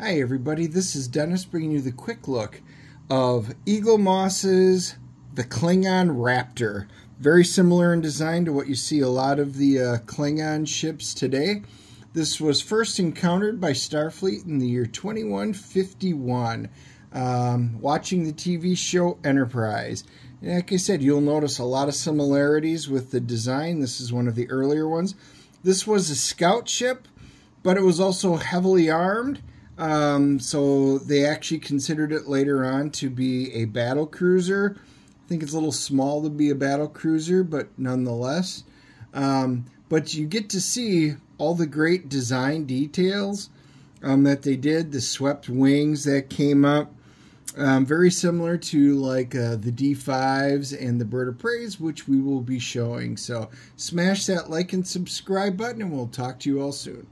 Hi everybody, this is Dennis bringing you the quick look of Eaglemoss's the Klingon Raptor. Very similar in design to what you see a lot of the uh, Klingon ships today. This was first encountered by Starfleet in the year 2151, um, watching the TV show Enterprise. And like I said, you'll notice a lot of similarities with the design. This is one of the earlier ones. This was a scout ship, but it was also heavily armed um, so they actually considered it later on to be a battle cruiser. I think it's a little small to be a battle cruiser, but nonetheless. Um, but you get to see all the great design details um, that they did, the swept wings that came up. Um, very similar to like uh, the D5s and the Birds of Prey, which we will be showing. So smash that like and subscribe button, and we'll talk to you all soon.